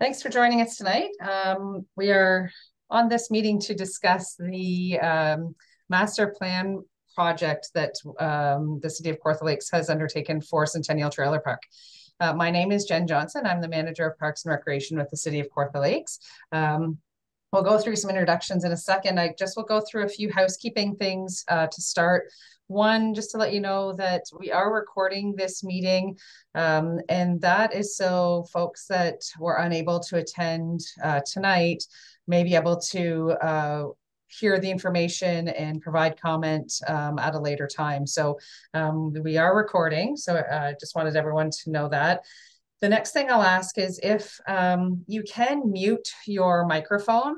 Thanks for joining us tonight. Um, we are on this meeting to discuss the um, master plan project that um, the City of Kawartha Lakes has undertaken for Centennial Trailer Park. Uh, my name is Jen Johnson. I'm the manager of Parks and Recreation with the City of Kawartha Lakes. Um, we'll go through some introductions in a second. I just will go through a few housekeeping things uh, to start. One, just to let you know that we are recording this meeting, um, and that is so folks that were unable to attend uh, tonight may be able to uh, hear the information and provide comment um, at a later time. So um, we are recording, so I uh, just wanted everyone to know that. The next thing I'll ask is if um, you can mute your microphone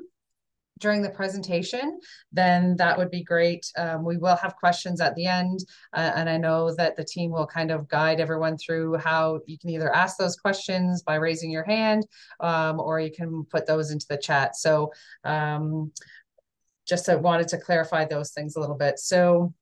during the presentation, then that would be great. Um, we will have questions at the end, uh, and I know that the team will kind of guide everyone through how you can either ask those questions by raising your hand, um, or you can put those into the chat. So um, just I wanted to clarify those things a little bit. So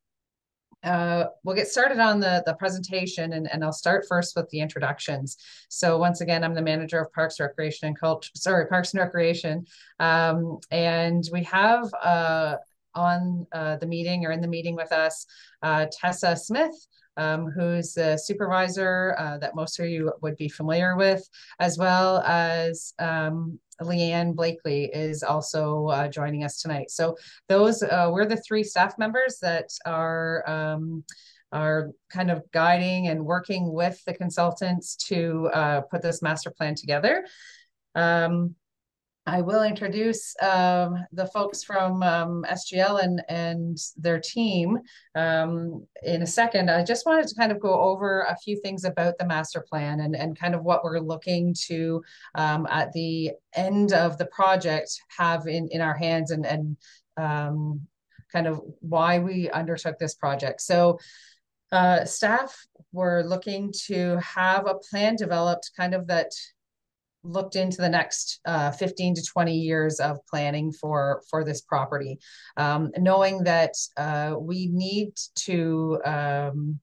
uh, we'll get started on the, the presentation and, and I'll start first with the introductions. So once again, I'm the manager of Parks, Recreation and Culture, sorry, Parks and Recreation. Um, and we have uh, on uh, the meeting or in the meeting with us, uh, Tessa Smith, um, who's the supervisor uh, that most of you would be familiar with, as well as um, Leanne Blakely is also uh, joining us tonight. So those uh, we're the three staff members that are um, are kind of guiding and working with the consultants to uh, put this master plan together. Um, I will introduce um, the folks from um, SGL and, and their team um, in a second. I just wanted to kind of go over a few things about the master plan and, and kind of what we're looking to um, at the end of the project have in, in our hands and, and um, kind of why we undertook this project. So uh, staff were looking to have a plan developed kind of that looked into the next uh, 15 to 20 years of planning for for this property um, knowing that uh, we need to um,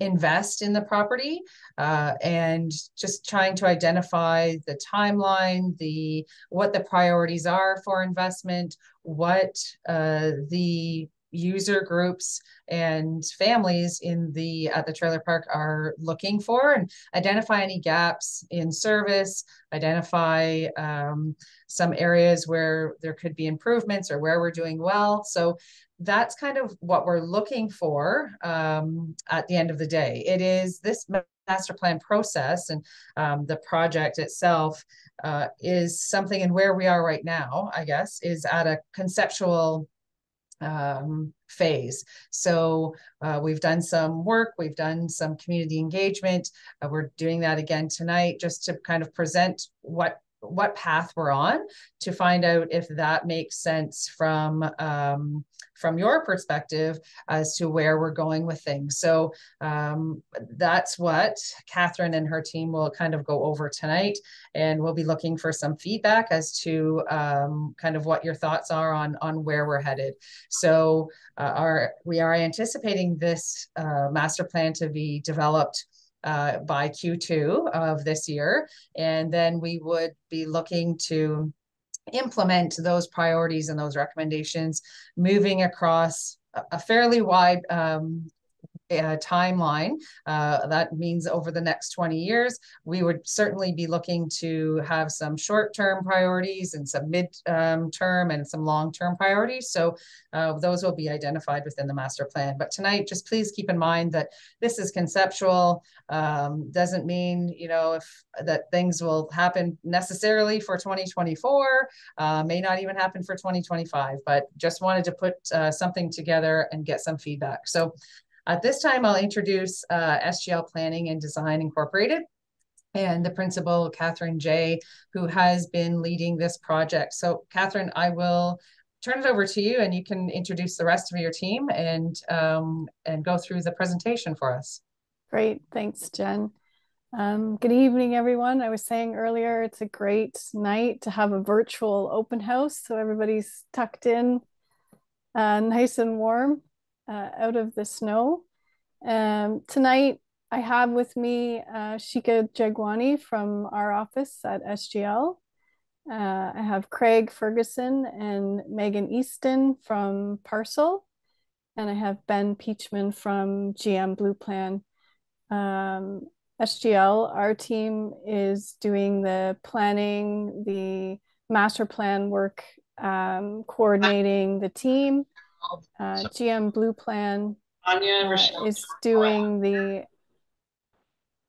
invest in the property uh, and just trying to identify the timeline the what the priorities are for investment what uh, the user groups and families in the at the trailer park are looking for and identify any gaps in service identify um, some areas where there could be improvements or where we're doing well. So that's kind of what we're looking for um, at the end of the day. It is this master plan process and um, the project itself uh, is something and where we are right now i guess is at a conceptual um, phase. So uh, we've done some work, we've done some community engagement. Uh, we're doing that again tonight just to kind of present what what path we're on to find out if that makes sense from um, from your perspective as to where we're going with things. So um, that's what Catherine and her team will kind of go over tonight, and we'll be looking for some feedback as to um, kind of what your thoughts are on on where we're headed. So uh, our we are anticipating this uh, master plan to be developed uh, by Q2 of this year. And then we would be looking to implement those priorities and those recommendations moving across a fairly wide um, uh, timeline. Uh, that means over the next 20 years, we would certainly be looking to have some short-term priorities and some mid-term and some long-term priorities. So uh, those will be identified within the master plan. But tonight, just please keep in mind that this is conceptual. Um, doesn't mean, you know, if that things will happen necessarily for 2024, uh, may not even happen for 2025, but just wanted to put uh, something together and get some feedback. So at this time, I'll introduce uh, SGL Planning and Design Incorporated and the principal, Catherine J., who has been leading this project. So Catherine, I will turn it over to you and you can introduce the rest of your team and, um, and go through the presentation for us. Great, thanks, Jen. Um, good evening, everyone. I was saying earlier, it's a great night to have a virtual open house. So everybody's tucked in, uh, nice and warm uh, out of the snow. Um, tonight, I have with me uh, Shika Jagwani from our office at SGL. Uh, I have Craig Ferguson and Megan Easton from Parcel. And I have Ben Peachman from GM BluePlan. Um, SGL, our team is doing the planning, the master plan work, um, coordinating the team. Uh, GM BluePlan uh, is doing the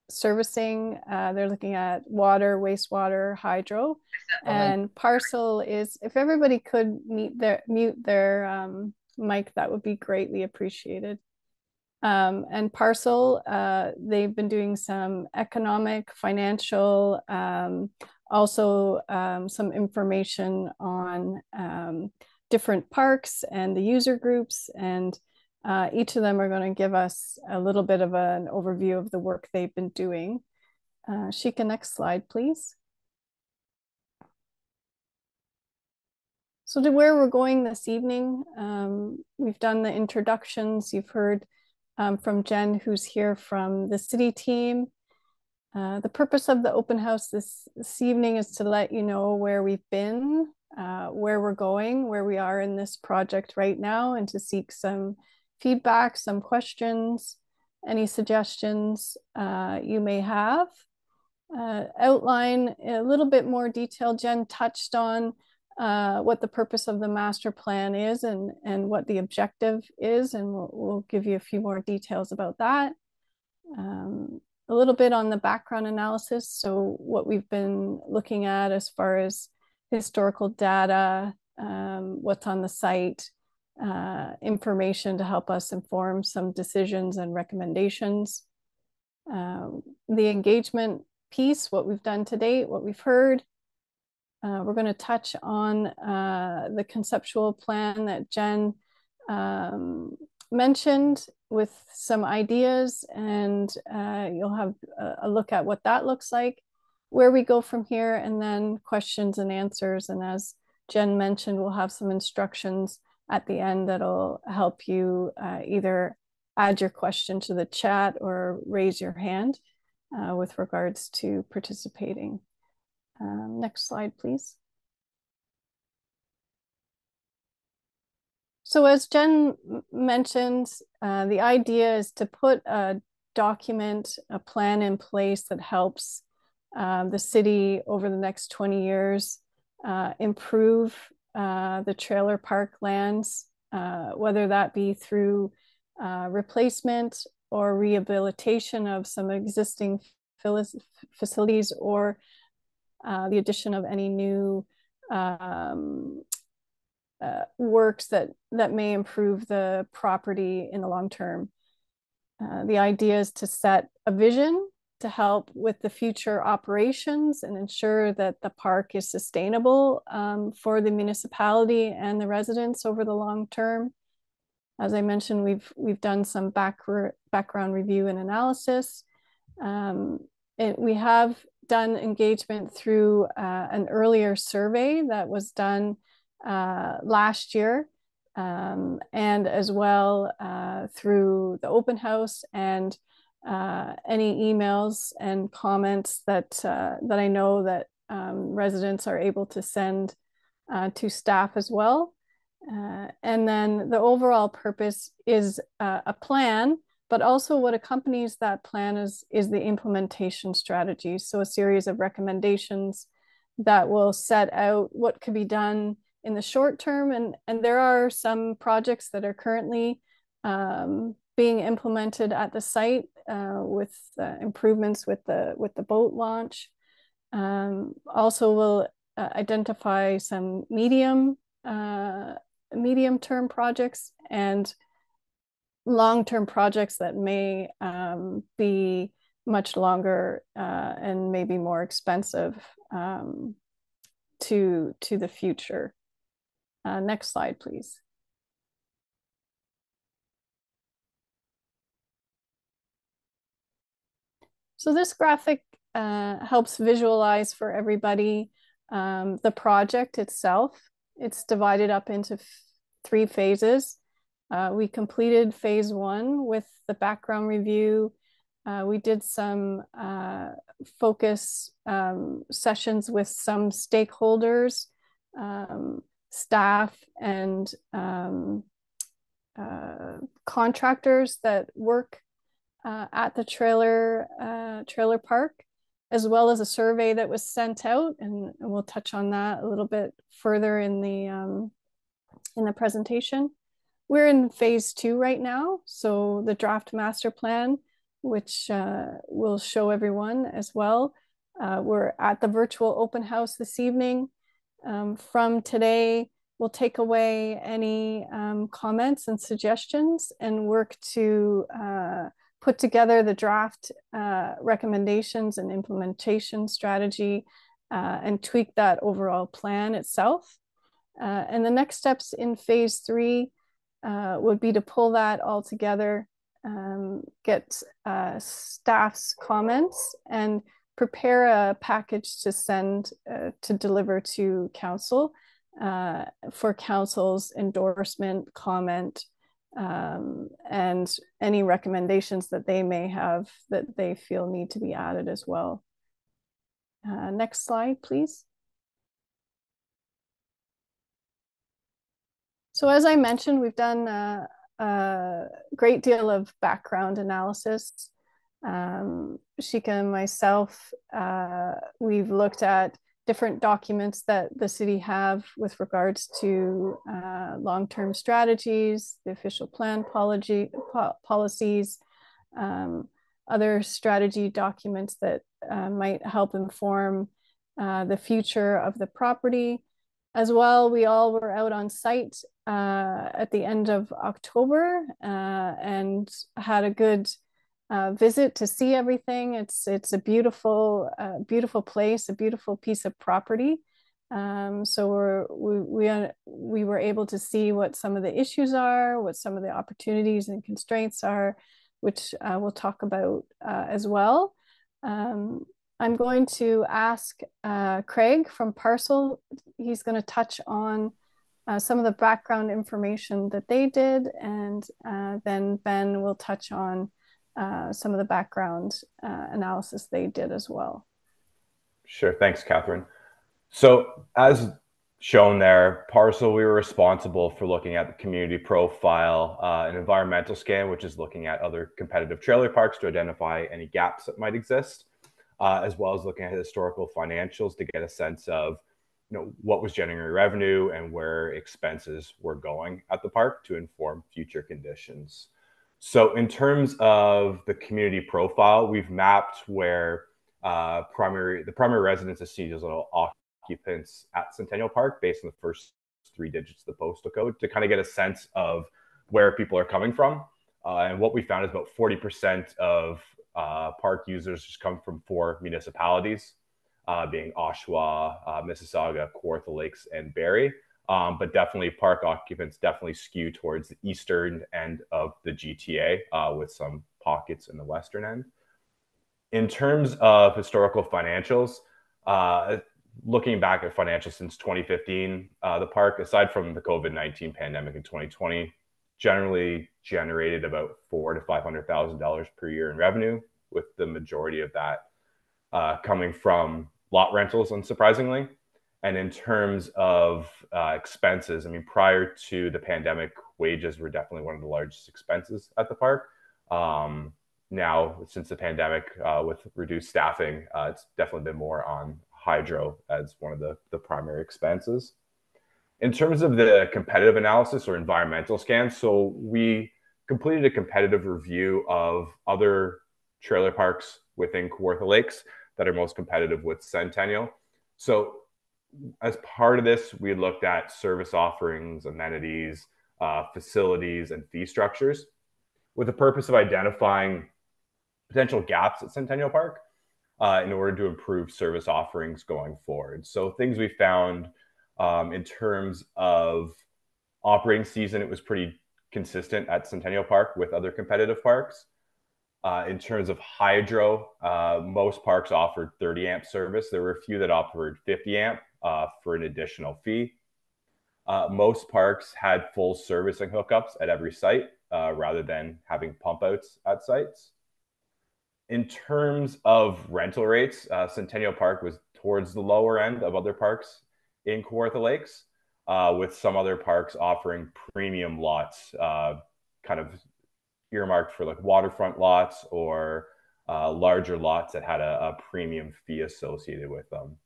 servicing. Uh, they're looking at water, wastewater, hydro, and parcel is. If everybody could meet their mute their um, mic, that would be greatly appreciated. Um, and parcel, uh, they've been doing some economic, financial, um, also um, some information on um, different parks and the user groups and uh, each of them are going to give us a little bit of an overview of the work they've been doing. Uh, Shika, next slide, please. So to where we're going this evening, um, we've done the introductions. You've heard um, from Jen, who's here from the city team. Uh, the purpose of the open house this, this evening is to let you know where we've been, uh, where we're going, where we are in this project right now, and to seek some feedback, some questions, any suggestions uh, you may have. Uh, outline a little bit more detail. Jen touched on uh, what the purpose of the master plan is and, and what the objective is, and we'll, we'll give you a few more details about that. Um, a little bit on the background analysis. So what we've been looking at as far as historical data, um, what's on the site, uh, information to help us inform some decisions and recommendations. Um, the engagement piece, what we've done to date, what we've heard. Uh, we're going to touch on uh, the conceptual plan that Jen um, mentioned with some ideas, and uh, you'll have a look at what that looks like, where we go from here, and then questions and answers. And as Jen mentioned, we'll have some instructions at the end that'll help you uh, either add your question to the chat or raise your hand uh, with regards to participating. Um, next slide, please. So as Jen mentioned, uh, the idea is to put a document, a plan in place that helps uh, the city over the next 20 years uh, improve uh, the trailer park lands, uh, whether that be through uh, replacement or rehabilitation of some existing facilities or uh, the addition of any new um, uh, works that, that may improve the property in the long term. the idea is to set a vision to help with the future operations and ensure that the park is sustainable um, for the municipality and the residents over the long term. As I mentioned, we've we've done some back background review and analysis. Um, it, we have done engagement through uh, an earlier survey that was done uh, last year, um, and as well uh, through the open house and uh, any emails and comments that uh, that I know that um, residents are able to send uh, to staff as well. Uh, and then the overall purpose is uh, a plan, but also what accompanies that plan is, is the implementation strategy. So a series of recommendations that will set out what could be done in the short term. And, and there are some projects that are currently um, being implemented at the site uh, with uh, improvements with the with the boat launch. Um, also, will uh, identify some medium uh, medium term projects and long term projects that may um, be much longer uh, and maybe more expensive um, to to the future. Uh, next slide, please. So this graphic uh, helps visualize for everybody um, the project itself. It's divided up into three phases. Uh, we completed phase one with the background review, Uh, we did some uh, focus um, sessions with some stakeholders, um, staff, and um, uh, contractors that work uh, at the trailer uh, trailer park, as well as a survey that was sent out, and, we'll touch on that a little bit further in the um, in the presentation. We're in phase two right now, so the draft master plan which uh, we'll show everyone as well. Uh, we're at the virtual open house this evening. Um, from today, we'll take away any um, comments and suggestions and work to uh, put together the draft uh, recommendations and implementation strategy uh, and tweak that overall plan itself. Uh, and the next steps in phase three would be to pull that all together um, get uh, staff's comments and prepare a package to send uh, to deliver to council uh, for council's endorsement, comment, um, and any recommendations that they may have that they feel need to be added as well. Uh, next slide, please. So as I mentioned, we've done uh, a great deal of background analysis. Um, Shika and myself, uh, we've looked at different documents that the city have with regards to uh, long-term strategies, the official plan policy, po policies, um, other strategy documents that uh, might help inform uh, the future of the property. As well, we all were out on site uh, at the end of October uh, and had a good uh, visit to see everything. It's it's a beautiful uh, beautiful place, a beautiful piece of property. Um, so we're, we we we were able to see what some of the issues are, what some of the opportunities and constraints are, which uh, we'll talk about uh, as well. Um, I'm going to ask Craig from Parcel. He's going to touch on uh, some of the background information that they did, and uh, then Ben will touch on uh, some of the background uh, analysis they did as well. Sure. Thanks, Catherine. So, as shown there, Parcel, we were responsible for looking at the community profile, uh, an environmental scan, which is looking at other competitive trailer parks to identify any gaps that might exist, uh, as well as looking at historical financials to get a sense of you know what was generating revenue and where expenses were going at the park to inform future conditions. So in terms of the community profile, we've mapped where uh, primary the primary residence of seasonal occupants at Centennial Park based on the first three digits of the postal code to kind of get a sense of where people are coming from. Uh, and what we found is about 40% of uh, park users just come from four municipalities uh, being Oshawa, uh, Mississauga, Kawartha Lakes, and Barrie. Um, but definitely park occupants definitely skew towards the eastern end of the GTA uh, with some pockets in the western end. In terms of historical financials, uh, looking back at financials since 2015, uh, the park, aside from the COVID 19 pandemic in 2020, generally generated about four to five hundred thousand dollars per year in revenue, with the majority of that uh, coming from lot rentals, unsurprisingly. And in terms of uh, expenses, I mean, prior to the pandemic, wages were definitely one of the largest expenses at the park. Um, now, since the pandemic, uh, with reduced staffing, uh, it's definitely been more on hydro as one of the, the primary expenses. In terms of the competitive analysis or environmental scan, so we completed a competitive review of other trailer parks within Kawartha Lakes that are most competitive with Centennial. So, as part of this, we looked at service offerings, amenities, uh, facilities, and fee structures with the purpose of identifying potential gaps at Centennial Park uh, in order to improve service offerings going forward. So, things we found um, in terms of operating season, it was pretty consistent at Centennial Park with other competitive parks. Uh, in terms of hydro, uh, most parks offered 30 amp service. There were a few that offered 50 amp uh, for an additional fee. Uh, most parks had full servicing hookups at every site uh, rather than having pump outs at sites. in terms of rental rates, uh, Centennial Park was towards the lower end of other parks in Kawartha Lakes, uh, with some other parks offering premium lots, uh, kind of earmarked for like waterfront lots or larger lots that had a, a premium fee associated with them.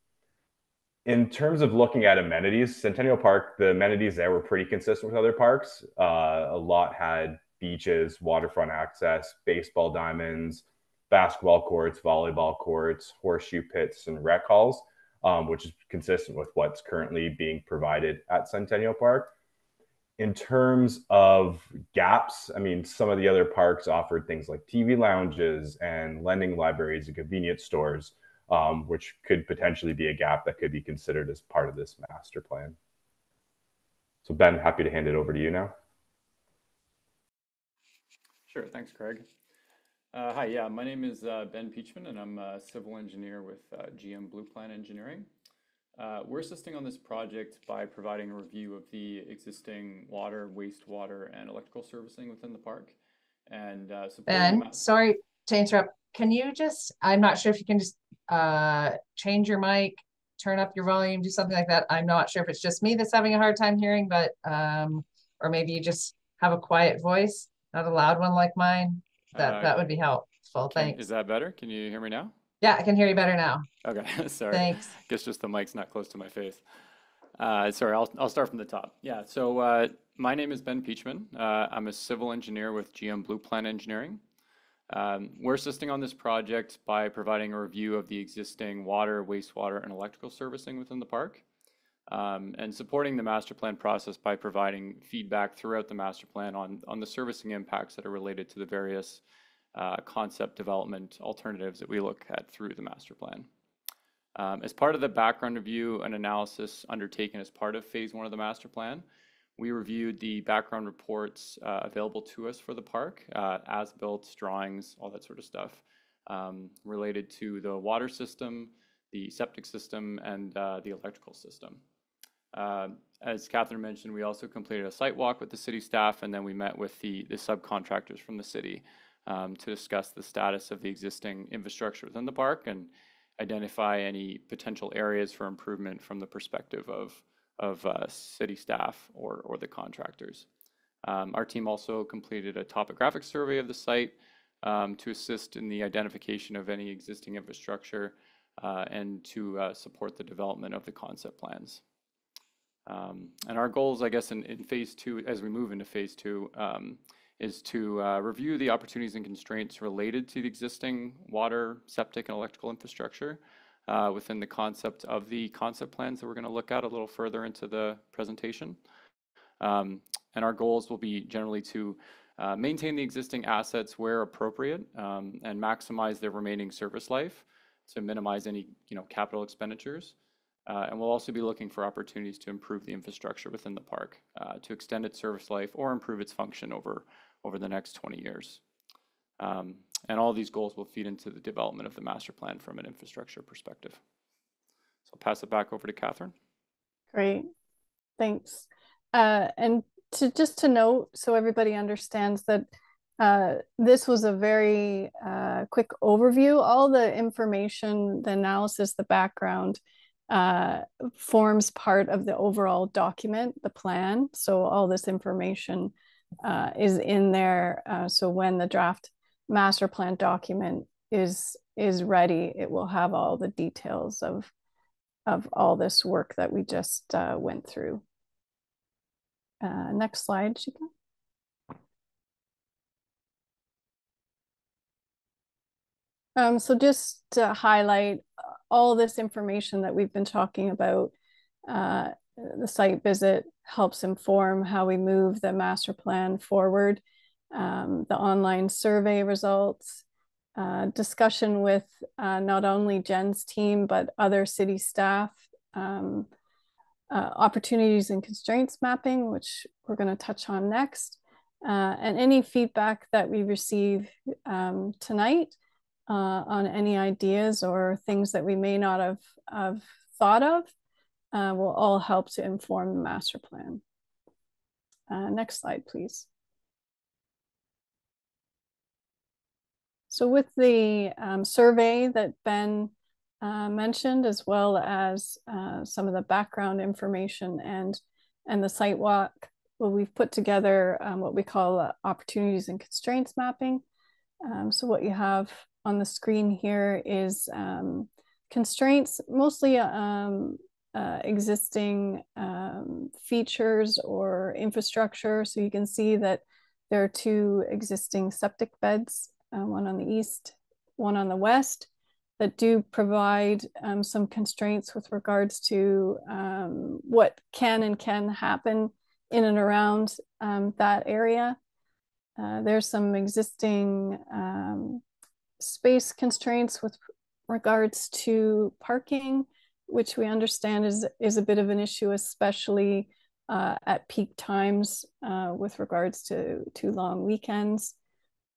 In terms of looking at amenities, Centennial Park, the amenities there were pretty consistent with other parks. Uh, a lot had beaches, waterfront access, baseball diamonds, basketball courts, volleyball courts, horseshoe pits, and rec halls, um, which is consistent with what's currently being provided at Centennial Park. In terms of gaps, I mean, some of the other parks offered things like TV lounges and lending libraries and convenience stores, um, which could potentially be a gap that could be considered as part of this master plan. So Ben, happy to hand it over to you now. Sure, thanks, Craig. Uh, hi, yeah, my name is uh, Ben Peachman, and I'm a civil engineer with uh, GM BluePlan Engineering. Uh, we're assisting on this project by providing a review of the existing water, wastewater, and electrical servicing within the park. And uh, Ben, sorry to interrupt. Can you just, I'm not sure if you can just uh, change your mic, turn up your volume, do something like that. I'm not sure if it's just me that's having a hard time hearing, but, um, or maybe you just have a quiet voice, not a loud one like mine. That uh, that would be helpful. Can, Thanks. Is that better? Can you hear me now? Yeah, I can hear you better now. Okay, sorry. Thanks. Guess just the mic's not close to my face. Uh, sorry, I'll, I'll start from the top. Yeah, so uh, my name is Ben Peachman. Uh, I'm a civil engineer with GM BluePlan Engineering. Um, we're assisting on this project by providing a review of the existing water, wastewater, and electrical servicing within the park, um, and supporting the master plan process by providing feedback throughout the master plan on, on the servicing impacts that are related to the various uh, concept development alternatives that we look at through the master plan. Um, as part of the background review and analysis undertaken as part of phase one of the master plan, we reviewed the background reports uh, available to us for the park, uh, as built, drawings, all that sort of stuff, um, related to the water system, the septic system, and uh, the electrical system. Uh, as Catherine mentioned, we also completed a site walk with the city staff, and then we met with the, the subcontractors from the city um, to discuss the status of the existing infrastructure within the park and identify any potential areas for improvement from the perspective of, of uh, city staff or, or the contractors. Um, our team also completed a topographic survey of the site um, to assist in the identification of any existing infrastructure uh, and to uh, support the development of the concept plans. Um, and our goals, I guess, in, in phase two, as we move into phase two, um, is to uh, review the opportunities and constraints related to the existing water, septic, and electrical infrastructure uh, within the concept of the concept plans that we're going to look at a little further into the presentation. Um, and our goals will be generally to uh, maintain the existing assets where appropriate um, and maximize their remaining service life to minimize any you know capital expenditures. Uh, and we'll also be looking for opportunities to improve the infrastructure within the park uh, to extend its service life or improve its function over over the next 20 years. Um, and all these goals will feed into the development of the master plan from an infrastructure perspective. So I'll pass it back over to Catherine. Great, thanks. Uh, and to just to note, so everybody understands that uh, this was a very uh, quick overview. All the information, the analysis, the background uh, forms part of the overall document, the plan. So all this information uh, is in there. Uh, so when the draft master plan document is is ready, it will have all the details of of all this work that we just uh, went through. Uh, next slide, Shika. Um, so just to highlight all this information that we've been talking about, uh, the site visit helps inform how we move the master plan forward. Um, the online survey results, uh, discussion with uh, not only Jen's team, but other city staff, um, uh, opportunities and constraints mapping, which we're going to touch on next, uh, and any feedback that we receive um, tonight uh, on any ideas or things that we may not have, have thought of uh, will all help to inform the master plan. Next slide, please. So with the um, survey that Ben uh, mentioned, as well as uh, some of the background information and and the site walk, well, we've put together um, what we call uh, opportunities and constraints mapping. Um, so what you have on the screen here is um, constraints, mostly um, uh, existing um, features or infrastructure. So you can see that there are two existing septic beds, uh, one on the east, one on the west, that do provide um, some constraints with regards to um, what can and can happen in and around um, that area. Uh, there's some existing um, space constraints with regards to parking, which we understand is, is a bit of an issue, especially uh, at peak times uh, with regards to, to long weekends.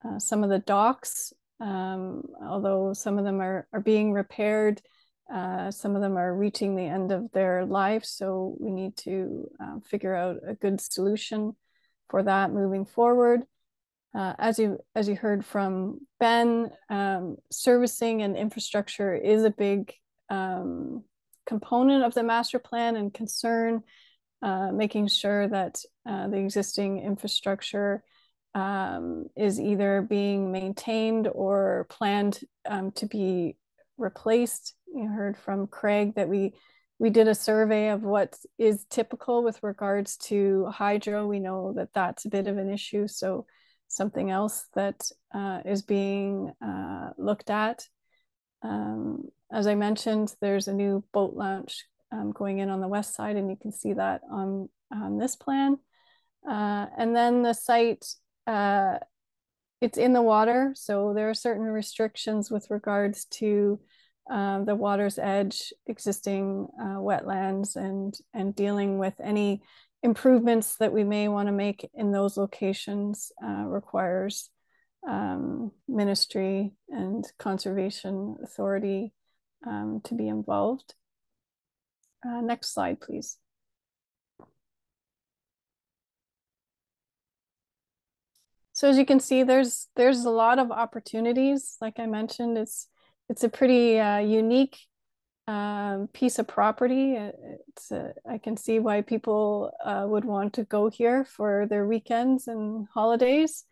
Uh, some of the docks, um, although some of them are, are being repaired, uh, some of them are reaching the end of their life. So we need to uh, figure out a good solution for that moving forward. Uh, as you as you heard from Ben, um, servicing and infrastructure is a big um, component of the master plan and concern, uh, making sure that uh, the existing infrastructure um, is either being maintained or planned um, to be replaced. You heard from Craig that we we did a survey of what is typical with regards to hydro. We know that that's a bit of an issue, so something else that uh, is being uh, looked at. Um, as I mentioned, there's a new boat launch um, going in on the west side, and you can see that on, on this plan. Uh, and then the site, uh, it's in the water, so there are certain restrictions with regards to uh, the water's edge, existing uh, wetlands, and and dealing with any improvements that we may want to make in those locations uh, requires um, ministry and conservation authority um, to be involved. Uh, next slide, please. So as you can see, there's there's a lot of opportunities. Like I mentioned, it's it's a pretty uh, unique um, piece of property. It's a, I can see why people uh, would want to go here for their weekends and holidays.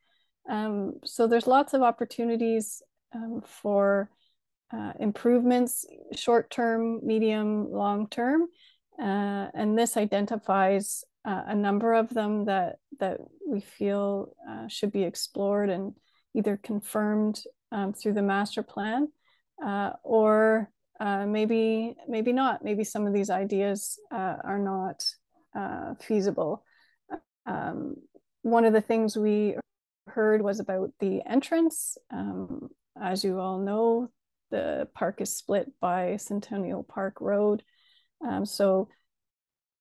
Um, so there's lots of opportunities um, for uh, improvements, short term, medium, long term. Uh, and this identifies uh, a number of them that, that we feel uh, should be explored and either confirmed um, through the master plan uh, or uh, maybe maybe not. Maybe some of these ideas uh, are not uh, feasible. Um, one of the things we heard was about the entrance. Um, as you all know, the park is split by Centennial Park Road. Um, so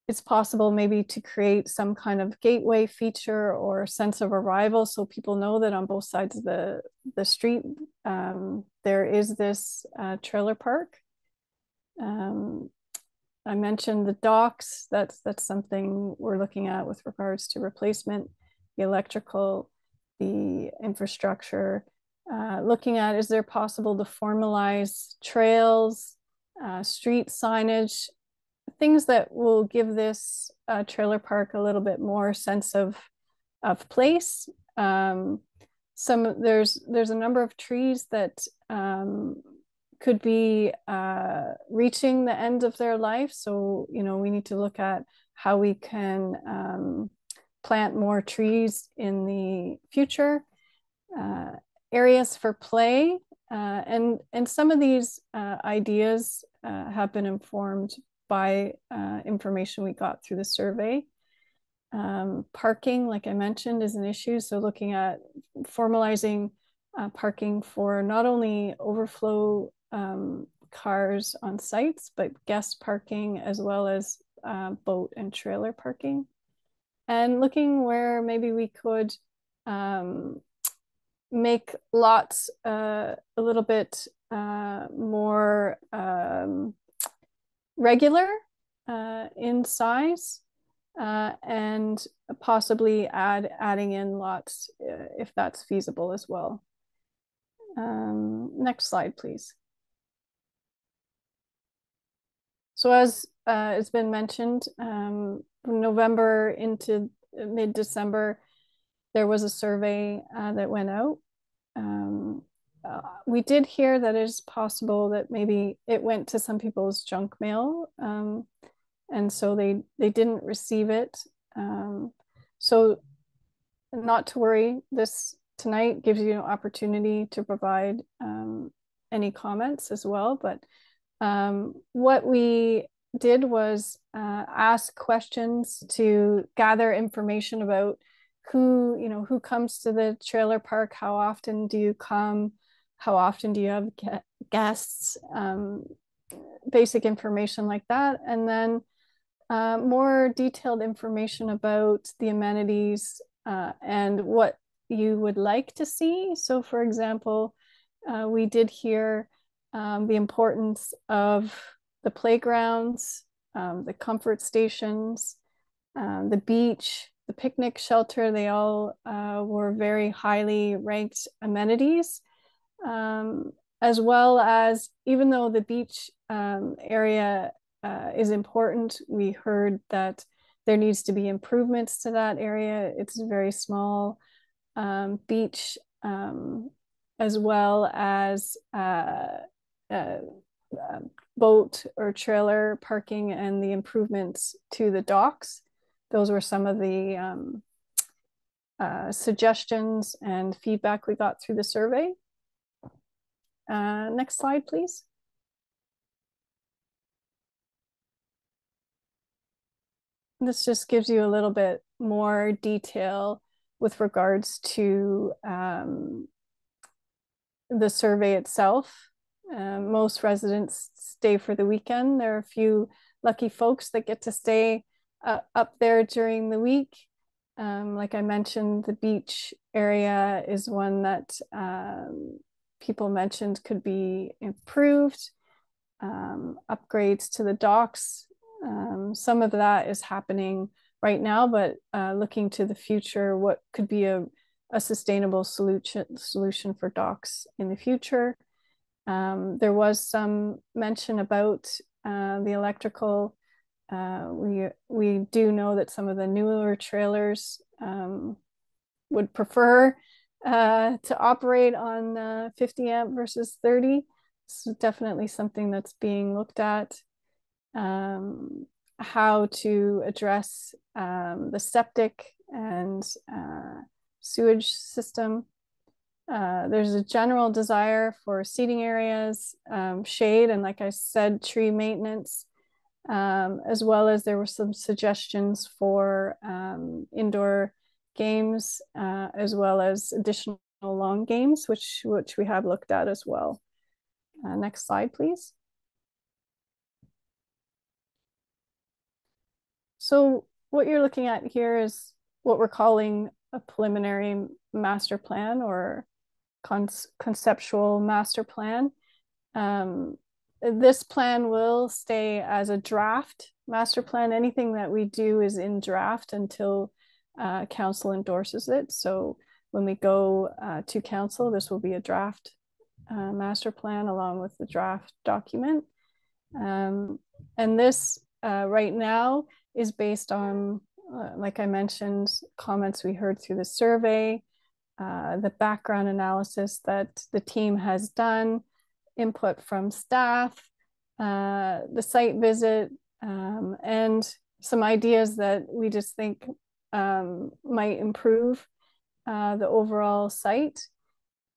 it's possible maybe to create some kind of gateway feature or sense of arrival so people know that on both sides of the, the street um, there is this uh, trailer park um, I mentioned the docks. That's that's something we're looking at with regards to replacement, the electrical, the infrastructure. Uh, looking at is there possible to formalize trails, uh, street signage, things that will give this uh, trailer park a little bit more sense of of place. Um, some there's there's a number of trees that um, could be uh, reaching the end of their life. So, you know, we need to look at how we can um, plant more trees in the future. Uh, areas for play. Uh, and, and some of these uh, ideas uh, have been informed by uh, information we got through the survey. Um, parking, like I mentioned, is an issue. So looking at formalizing uh, parking for not only overflow um, cars on sites, but guest parking as well as uh, boat and trailer parking. And looking where maybe we could um, make lots uh, a little bit uh, more um, regular uh, in size uh, and possibly add adding in lots uh, if that's feasible as well. Um, next slide, please. So as uh, it's been mentioned, um, November into mid-December, there was a survey uh, that went out. Um, uh, we did hear that it is possible that maybe it went to some people's junk mail, um, and so they they didn't receive it. Um, so, not to worry. This tonight gives you an opportunity to provide um, any comments as well. But um, what we did was uh, ask questions to gather information about who you know who comes to the trailer park how often do you come how often do you have guests um, basic information like that? And then uh, more detailed information about the amenities uh, and what you would like to see. So for example uh, we did hear um, the importance of the playgrounds um, the comfort stations um, the beach the picnic shelter, they all uh, were very highly ranked amenities, um, as well as even though the beach um, area uh, is important, we heard that there needs to be improvements to that area. It's a very small um, beach, um, as well as uh, uh, boat or trailer parking and the improvements to the docks those were some of the um, uh, suggestions and feedback we got through the survey. Uh, next slide, please. This just gives you a little bit more detail with regards to um, the survey itself. Uh, most residents stay for the weekend. There are a few lucky folks that get to stay uh, up there during the week. Um, like I mentioned, the beach area is one that um, people mentioned could be improved. Um, upgrades to the docks. Um, some of that is happening right now, but uh, looking to the future, what could be a, a sustainable solution solution for docks in the future. Um, there was some mention about uh, the electrical uh, we we do know that some of the newer trailers um, would prefer uh, to operate on uh, 50 amp versus 30. So definitely something that's being looked at. Um, how to address um, the septic and uh, sewage system. Uh, there's a general desire for seating areas, um, shade, and like I said, tree maintenance um, as well as there were some suggestions for um, indoor games, uh, as well as additional long games, which, which we have looked at as well. Uh, next slide, please. So what you're looking at here is what we're calling a preliminary master plan or con conceptual master plan. Um, this plan will stay as a draft master plan. Anything that we do is in draft until uh, council endorses it. So when we go uh, to council, this will be a draft uh, master plan along with the draft document. Um, and this uh, right now is based on, uh, like I mentioned, comments we heard through the survey, uh, the background analysis that the team has done, input from staff, the site visit, um, and some ideas that we just think um, might improve uh, the overall site.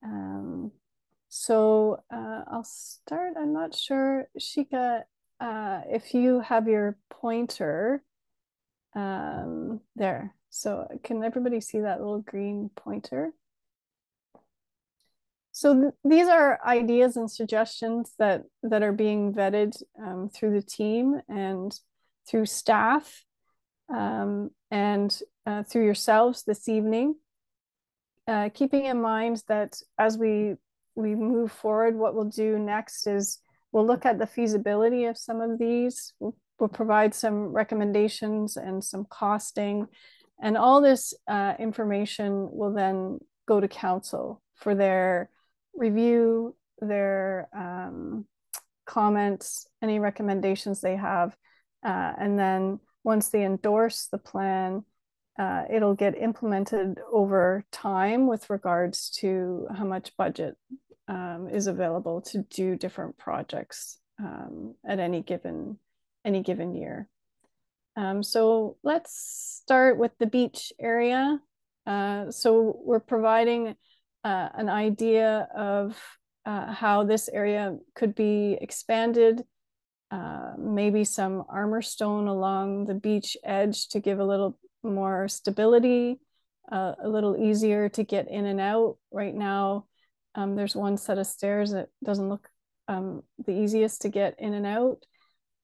Um, so uh, I'll start. I'm not sure, Shika, uh, if you have your pointer um, there. So can everybody see that little green pointer? So th these are ideas and suggestions that that are being vetted um, through the team and through staff um, and uh, through yourselves this evening. Uh, keeping in mind that as we we move forward, what we'll do next is we'll look at the feasibility of some of these. We'll, we'll provide some recommendations and some costing, and all this uh, information will then go to council for their review their um, comments, any recommendations they have, uh, and then once they endorse the plan, uh, it'll get implemented over time with regards to how much budget um, is available to do different projects um, at any given any given year. Um, so let's start with the beach area. Uh, so we're providing uh, an idea of uh, how this area could be expanded, uh, maybe some armor stone along the beach edge to give a little more stability, uh, a little easier to get in and out. Right now, um, there's one set of stairs that doesn't look um, the easiest to get in and out.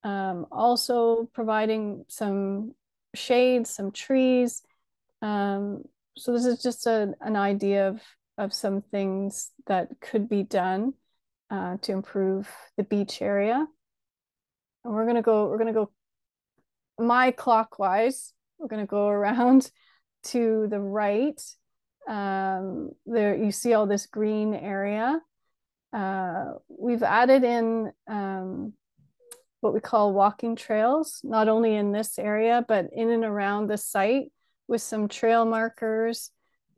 Um, also providing some shade, some trees. Um, so this is just a, an idea of, of some things that could be done uh, to improve the beach area. And we're gonna go, we're gonna go my clockwise. We're gonna go around to the right. Um, there you see all this green area. Uh, we've added in um, what we call walking trails, not only in this area, but in and around the site with some trail markers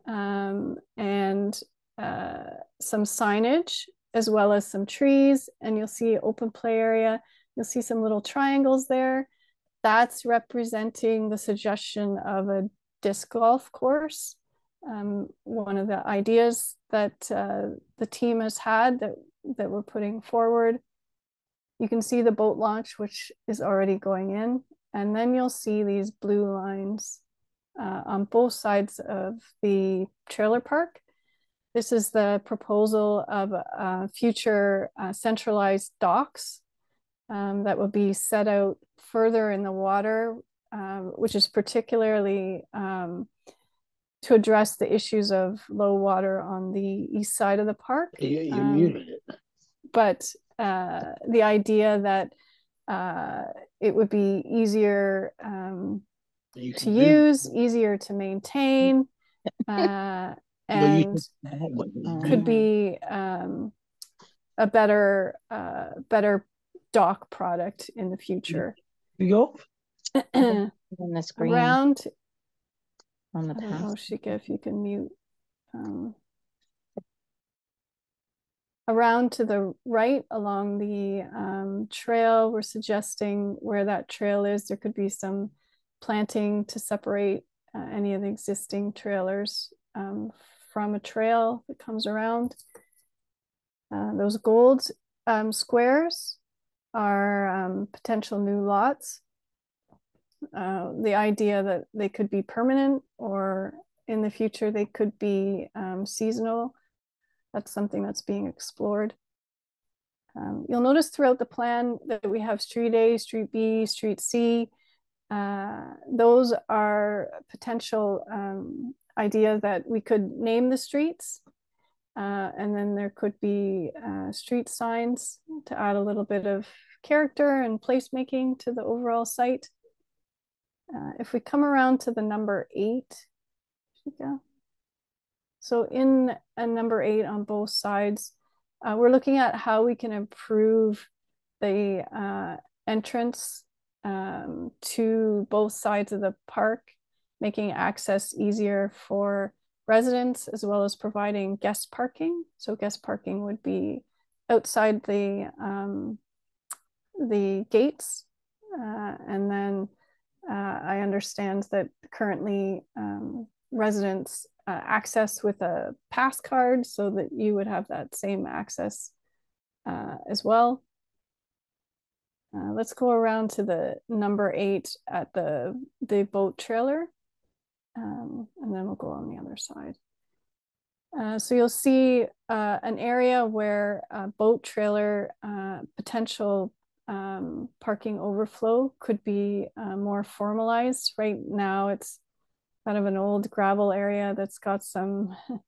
um, and uh, some signage, as well as some trees. And you'll see open play area. You'll see some little triangles there. That's representing the suggestion of a disc golf course. Um, one of the ideas that uh, the team has had that, that we're putting forward. You can see the boat launch, which is already going in. And then you'll see these blue lines uh, on both sides of the trailer park. This is the proposal of uh, future uh, centralized docks um, that will be set out further in the water, um, which is particularly um, to address the issues of low water on the east side of the park. You, you Um, muted it. But uh, the idea that uh, it would be easier um, to use, easier to maintain, uh, and could be um, a better uh, better dock product in the future. Go. on the screen Around, on the I don't know. Shika, if you can mute. Um, around to the right along the um, trail, we're suggesting where that trail is, there could be some planting to separate uh, any of the existing trailers um, from a trail that comes around. Uh, those gold um, squares are um, potential new lots. Uh, the idea that they could be permanent or in the future they could be um, seasonal. That's something that's being explored. Um, you'll notice throughout the plan that we have street A, street B, street C. Uh, those are potential um, idea that we could name the streets. Uh, and then there could be uh, street signs to add a little bit of character and placemaking to the overall site. Uh, if we come around to the number eight. So in a number eight on both sides, uh, we're looking at how we can improve the uh, entrance um, to both sides of the park, making access easier for residents as well as providing guest parking. So guest parking would be outside the um, the gates, uh, and then uh, I understand that currently um, residents uh, access with a pass card so that you would have that same access uh, as well. Uh, let's go around to the number eight at the, the boat trailer. Um, and then we'll go on the other side. Uh, so you'll see uh, an area where boat trailer uh, potential um, parking overflow could be uh, more formalized. Right now, it's kind of an old gravel area that's got some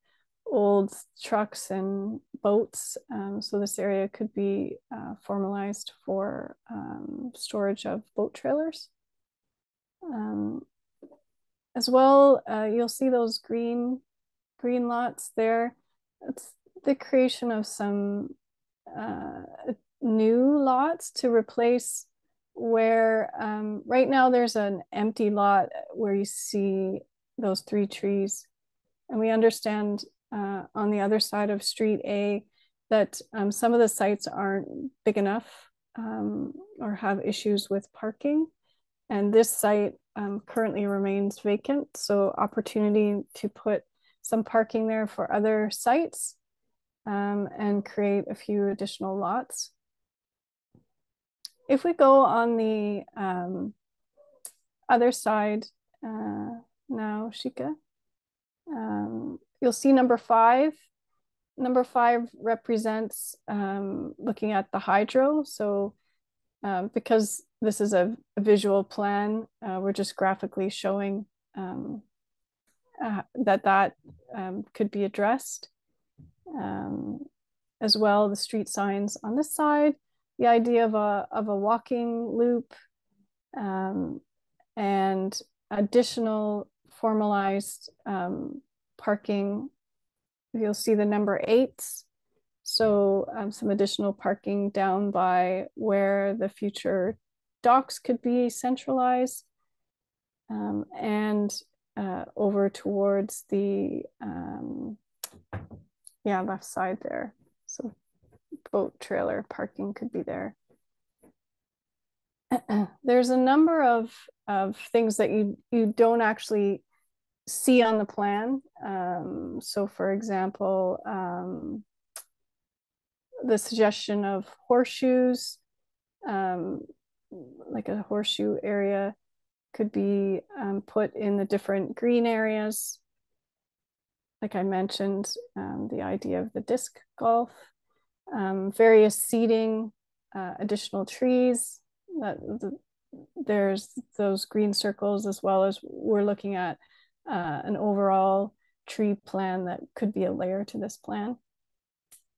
old trucks and boats. Um, so this area could be uh, formalized for um, storage of boat trailers. Um, as well, uh, you'll see those green green lots there. It's the creation of some uh, new lots to replace where um, right now there's an empty lot where you see those three trees. And we understand uh, on the other side of Street A that um, some of the sites aren't big enough um, or have issues with parking. And this site um, currently remains vacant. So opportunity to put some parking there for other sites um, and create a few additional lots. If we go on the um, other side uh, now, Shika, um, you'll see number five. Number five represents um, looking at the hydro. So um, because this is a, visual plan, uh, we're just graphically showing um, uh, that that um, could be addressed. Um, as well, the street signs on this side, the idea of a, of a walking loop um, and additional formalized um, parking. You'll see the number eight. So um, some additional parking down by where the future docks could be centralized um, and uh, over towards the um, yeah left side there. So boat trailer parking could be there. There's a number of of things that you you don't actually see on the plan. Um, so, for example, um, the suggestion of horseshoes, um, like a horseshoe area, could be um, put in the different green areas. Like I mentioned, um, the idea of the disc golf, um, various seating, uh, additional trees. That the, there's those green circles as well as we're looking at uh, an overall tree plan that could be a layer to this plan.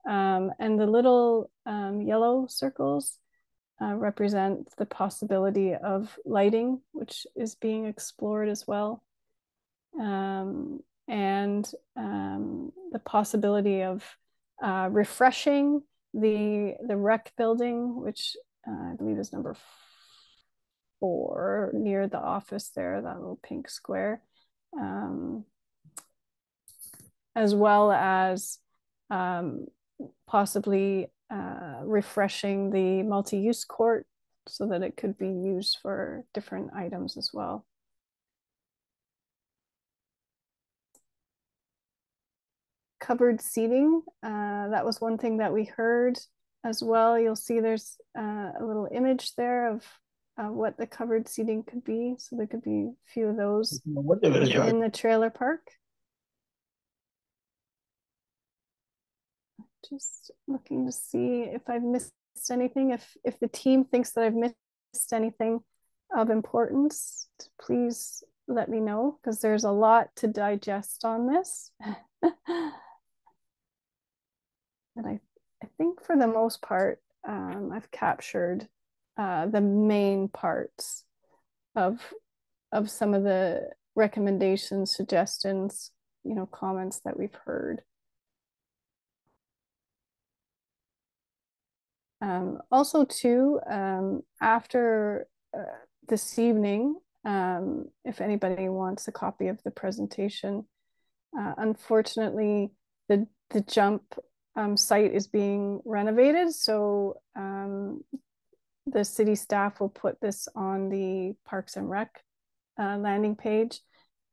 Um, and the little um, yellow circles uh, represent the possibility of lighting, which is being explored as well. Um, and um, the possibility of uh, refreshing the, the rec building, which uh, I believe is number four near the office there, that little pink square um, as well as um, possibly uh, refreshing the multi-use court so that it could be used for different items as well. Covered seating, uh, that was one thing that we heard as well. You'll see there's uh, a little image there of uh, what the covered seating could be. So there could be a few of those in the trailer park. Just looking to see if I've missed anything. If if the team thinks that I've missed anything of importance, please let me know because there's a lot to digest on this. and I, I think for the most part, um, I've captured uh, the main parts of of some of the recommendations, suggestions, you know, comments that we've heard. Um, also, too, um, after uh, this evening, um, if anybody wants a copy of the presentation, uh, unfortunately, the the jump um, site is being renovated, so um, the city staff will put this on the Parks and Rec uh, landing page.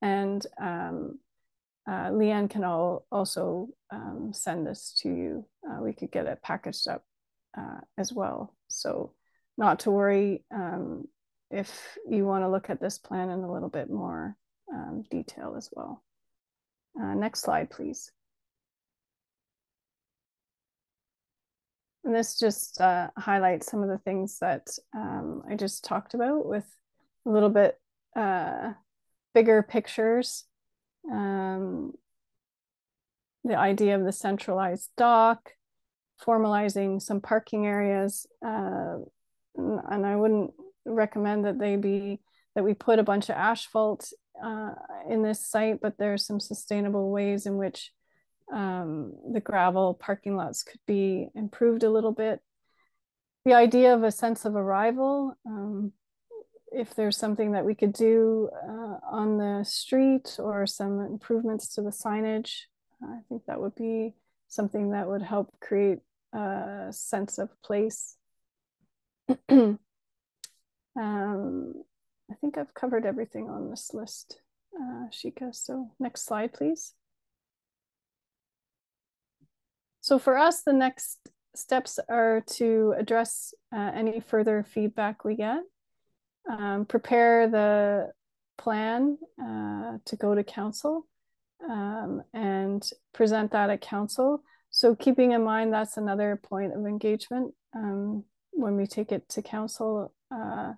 And um, uh, Leanne can all, also um, send this to you. Uh, we could get it packaged up uh, as well. So not to worry um, if you want to look at this plan in a little bit more um, detail as well. Uh, next slide, please. And this just uh, highlights some of the things that um, I just talked about with a little bit uh, bigger pictures. Um, the idea of the centralized dock, formalizing some parking areas. Uh, and I wouldn't recommend that they be, that we put a bunch of asphalt uh, in this site, but there's some sustainable ways in which um, the gravel parking lots could be improved a little bit. The idea of a sense of arrival, um, if there's something that we could do uh, on the street or some improvements to the signage, I think that would be something that would help create a sense of place. um, I think I've covered everything on this list, uh, Shika. So next slide, please. So for us, the next steps are to address uh, any further feedback we get, um, prepare the plan uh, to go to council um, and present that at council. So keeping in mind, that's another point of engagement um, when we take it to council uh,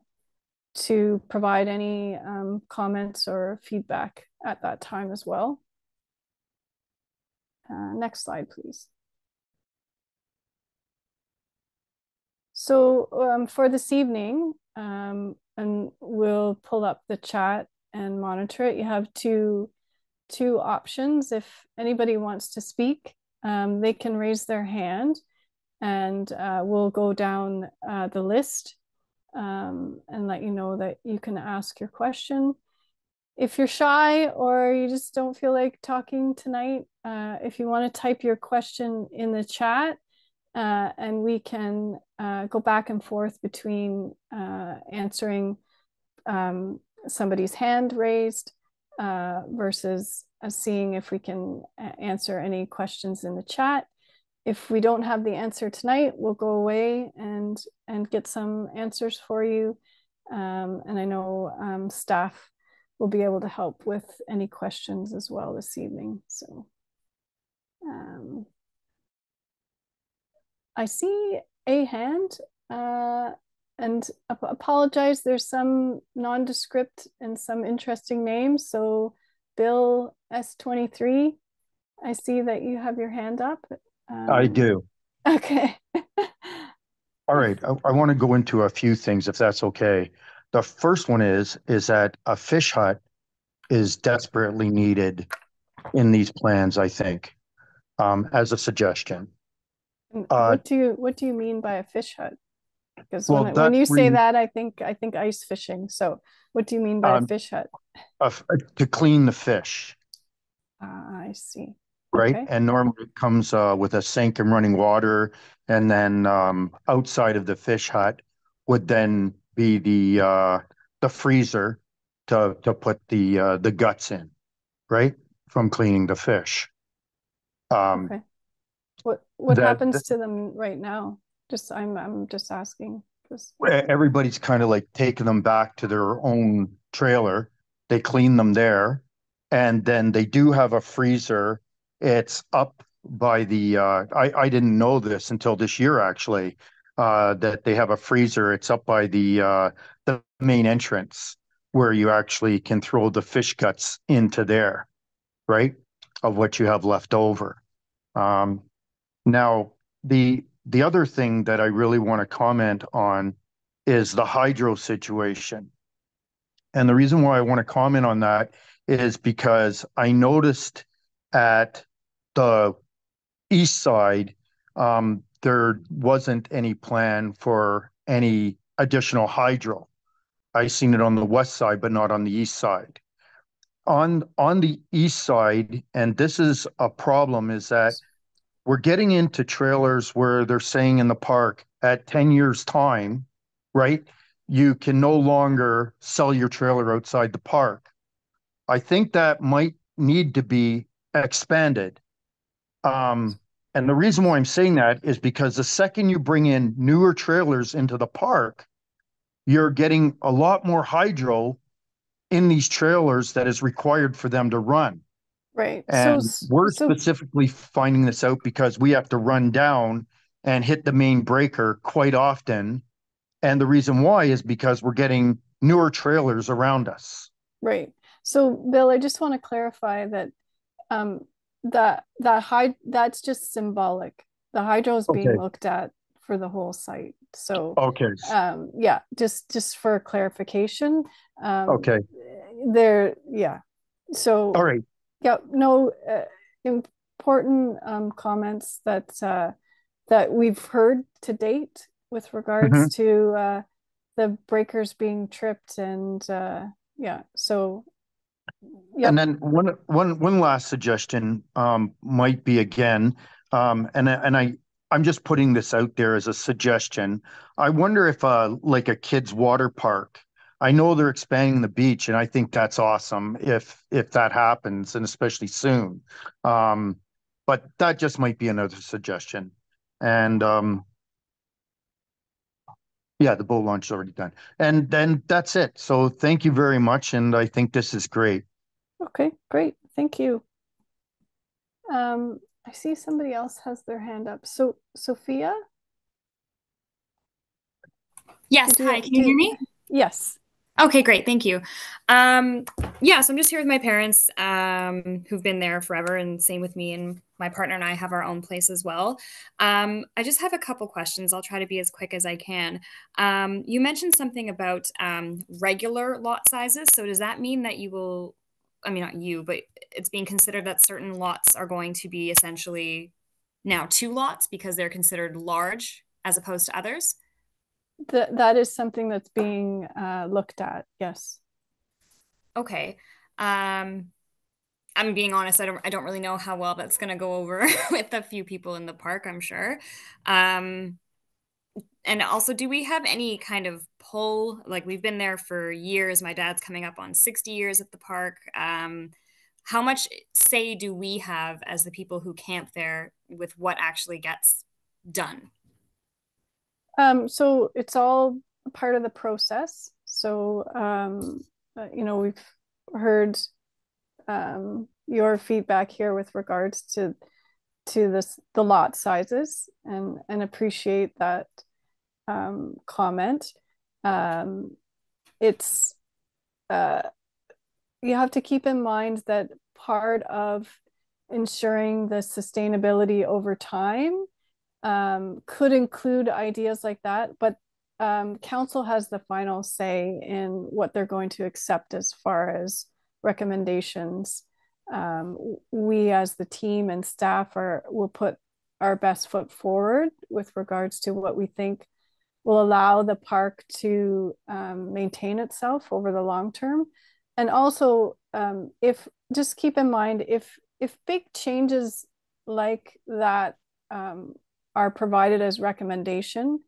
to provide any um, comments or feedback at that time as well. Uh, next slide, please. So um, for this evening, um, and we'll pull up the chat and monitor it. You have two two options. If anybody wants to speak, um, they can raise their hand, and uh, we'll go down uh, the list um, and let you know that you can ask your question. If you're shy or you just don't feel like talking tonight, uh, if you want to type your question in the chat, uh, and we can uh, go back and forth between uh, answering um, somebody's hand raised versus seeing if we can uh, answer any questions in the chat. If we don't have the answer tonight, we'll go away and and get some answers for you. Um, and I know um, staff will be able to help with any questions as well this evening. So. Um, I see a hand uh, and ap apologize. There's some nondescript and some interesting names. So Bill S23, I see that you have your hand up. Um, I do. Okay. All right. I, I want to go into a few things if that's okay. The first one is is that a fish hut is desperately needed in these plans, I think, um, as a suggestion. Uh, what do you what do you mean by a fish hut? Because well, when, when you say that, I think I think ice fishing. So, what do you mean by um, a fish hut? Uh, to clean the fish. Uh, I see. Right, okay. and normally it comes uh, with a sink and running water, and then um, outside of the fish hut would then be the uh, the freezer to to put the uh, the guts in, right, from cleaning the fish. Um, okay. What what that, happens that, to them right now? Just I'm I'm just asking. Just... Everybody's kind of like taking them back to their own trailer. They clean them there, and then they do have a freezer. It's up by the. Uh, I I didn't know this until this year actually. Uh, that they have a freezer. It's up by the uh, the main entrance where you actually can throw the fish guts into there, right? Of what you have left over. Um, now, the the other thing that I really want to comment on is the hydro situation. And the reason why I want to comment on that is because I noticed at the east side, um, there wasn't any plan for any additional hydro. I seen it on the west side, but not on the east side. On on the east side, and this is a problem, is that we're getting into trailers where they're saying in the park at 10 years time right you can no longer sell your trailer outside the park i think that might need to be expanded um, and the reason why i'm saying that is because the second you bring in newer trailers into the park you're getting a lot more hydro in these trailers that is required for them to run Right. And so, we're so, specifically finding this out because we have to run down and hit the main breaker quite often. And the reason why is because we're getting newer trailers around us. Right. So Bill, I just want to clarify that um that that high that's just symbolic. The hydro is being okay. looked at for the whole site. So okay. Um yeah, just just for clarification. Um okay. There yeah. So all right yeah, no, uh, important um, comments that uh, that we've heard to date with regards Mhm. to uh, the breakers being tripped and uh, yeah. So Yep. And then one, one, one last suggestion, um, might be again, um, and, and I, I'm just putting this out there as a suggestion. I wonder if, uh, like a kid's water park, I know they're expanding the beach and I think that's awesome if, if that happens and especially soon. Um, but that just might be another suggestion. And, um, yeah, the boat launch is already done. And then that's it. So thank you very much. And I think this is great. okay, great, thank you. Um, I see somebody else has their hand up. So Sophia, Yes, hi, can you hear me? yes. Okay, great, thank you. Um, yeah, so I'm just here with my parents, um, who've been there forever, and same with me, and my partner and I have our own place as well. Um, I just have a couple questions. I'll try to be as quick as I can. Um, you mentioned something about um, regular lot sizes. So does that mean that you will, I mean, not you, but it's being considered that certain lots are going to be essentially now two lots because they're considered large as opposed to others? That that is something that's being uh, looked at. Yes. Okay. Um, I'm being honest, I don't I don't really know how well that's gonna go over with a few people in the park, I'm sure. Um, and also, do we have any kind of pull? Like we've been there for years. My dad's coming up on 60 years at the park. Um, how much say do we have as the people who camp there with what actually gets done? Um, so it's all part of the process. So um, uh, you know, we've heard um, your feedback here with regards to to this the lot sizes and and appreciate that um, comment. Um, it's uh, you have to keep in mind that part of ensuring the sustainability over time um, could include ideas like that, but um, council has the final say in what they're going to accept as far as recommendations. Um, we as the team and staff are will put our best foot forward with regards to what we think will allow the park to um, maintain itself over the long term. And also, um, if just keep in mind if if big changes like that um, are provided as recommendation,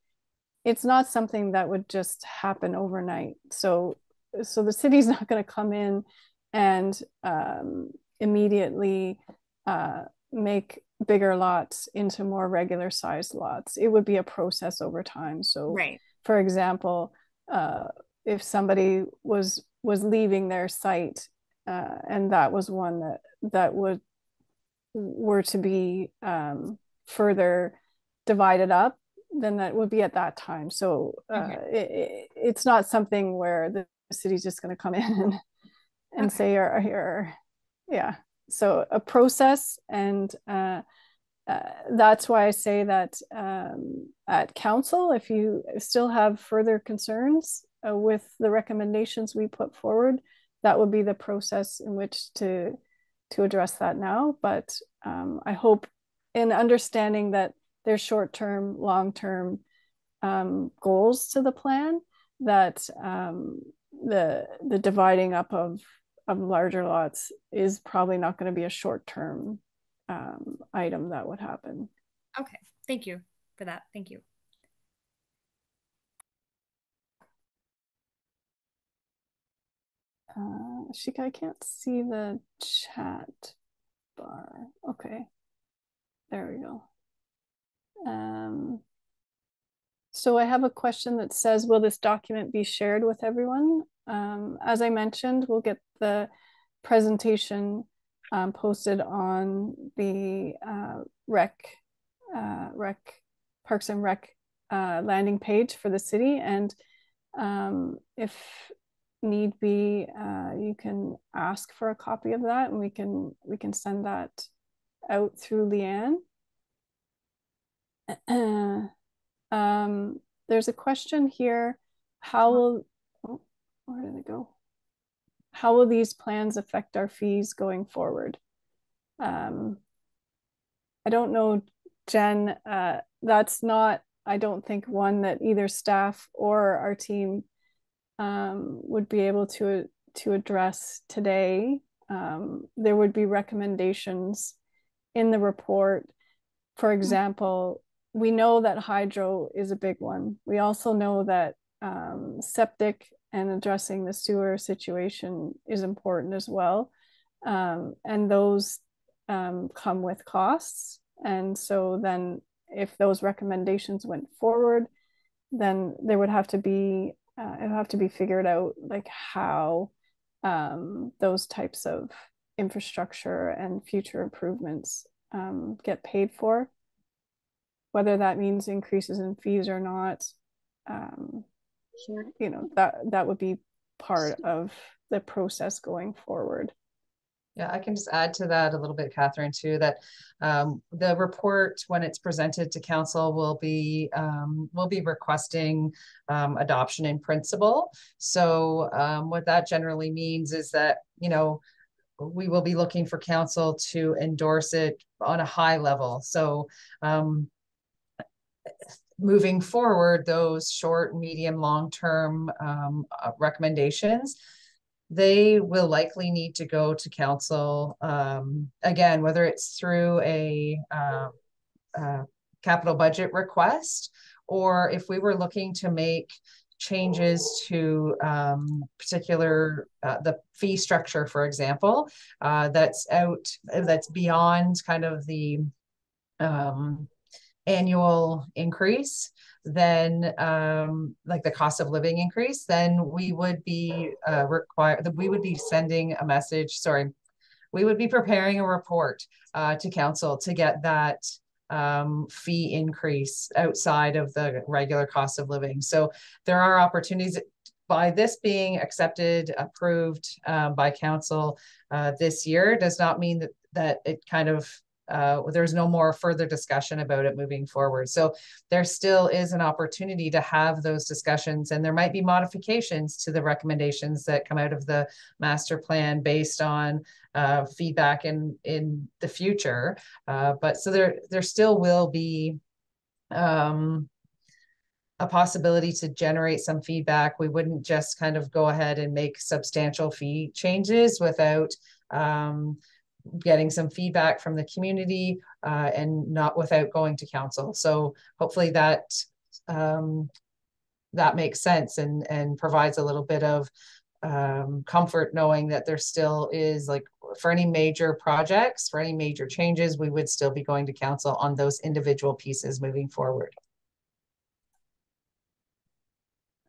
it's not something that would just happen overnight. So so the city's not going to come in and um, immediately uh, make bigger lots into more regular sized lots. It would be a process over time. So Right. for example, uh, if somebody was was leaving their site uh, and that was one that that would were to be um, further divided up, then that would be at that time. So uh, Okay. it, it, it's not something where the city's just going to come in and, and Okay. say, "Here, here, yeah." So a process, and uh, uh, that's why I say that um, at council, if you still have further concerns uh, with the recommendations we put forward, that would be the process in which to to address that now. But um, I hope in understanding that there's short term, long term um, goals to the plan, that um, the the dividing up of of larger lots is probably not going to be a short term um, item that would happen. Okay. Thank you for that. Thank you. Uh, Shika, I can't see the chat bar. Okay, there we go. Um, so I have a question that says, will this document be shared with everyone? Um, as I mentioned, we'll get the presentation um, posted on the uh, rec, uh, rec, Parks and Rec uh, landing page for the city. And um, if need be, uh, you can ask for a copy of that and we can, we can send that out through Leanne. um, there's a question here. How will, oh, where did it go? How will these plans affect our fees going forward? Um, I don't know, Jen, uh, that's not, I don't think one that either staff or our team um, would be able to to address today. Um, there would be recommendations in the report. For example, we know that hydro is a big one. We also know that um, septic and addressing the sewer situation is important as well. Um, and those um, come with costs. And so then if those recommendations went forward, then there would have to be uh, it would have to be figured out like how um, those types of infrastructure and future improvements um, get paid for. Whether that means increases in fees or not, um, sure. you know that that would be part of the process going forward. Yeah, I can just add to that a little bit, Catherine, too, that um, the report, when it's presented to council, will be um, will be requesting um, adoption in principle. So um, what that generally means is that, you know, we will be looking for council to endorse it on a high level. So um, moving forward, those short, medium, long-term um, uh, recommendations they will likely need to go to council um, again, whether it's through a, uh, uh, capital budget request or if we were looking to make changes to um, particular uh, the fee structure, for example, uh, that's out that's beyond kind of the um, annual increase then um, like the cost of living increase, then we would be uh, required, we would be sending a message, sorry, we would be preparing a report uh, to council to get that um, fee increase outside of the regular cost of living. So there are opportunities by this being accepted, approved uh, by council uh, this year does not mean that, that it kind of uh, there's no more further discussion about it moving forward. So there still is an opportunity to have those discussions, and there might be modifications to the recommendations that come out of the master plan based on uh, feedback in in the future. Uh, but so there there still will be. Um, a possibility to generate some feedback. We wouldn't just kind of go ahead and make substantial fee changes without um, getting some feedback from the community uh, and not without going to council. So hopefully that um, that makes sense and and provides a little bit of um, comfort knowing that there still is like for any major projects, for any major changes, we would still be going to council on those individual pieces moving forward.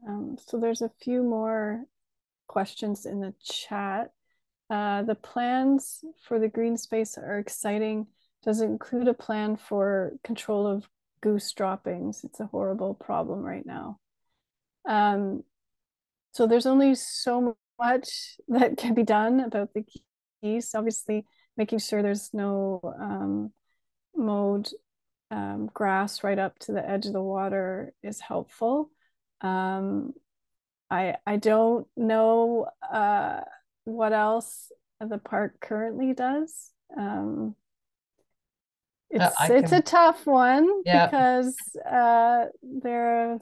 Um, so there's a few more questions in the chat. Uh, the plans for the green space are exciting. Does include a plan for control of goose droppings? It's a horrible problem right now. Um, so there's only so much that can be done about the geese. Obviously, making sure there's no um, mowed um, grass right up to the edge of the water is helpful. Um, I I don't know uh, what else the park currently does. Um, it's uh, it's can... a tough one yeah. because uh, they're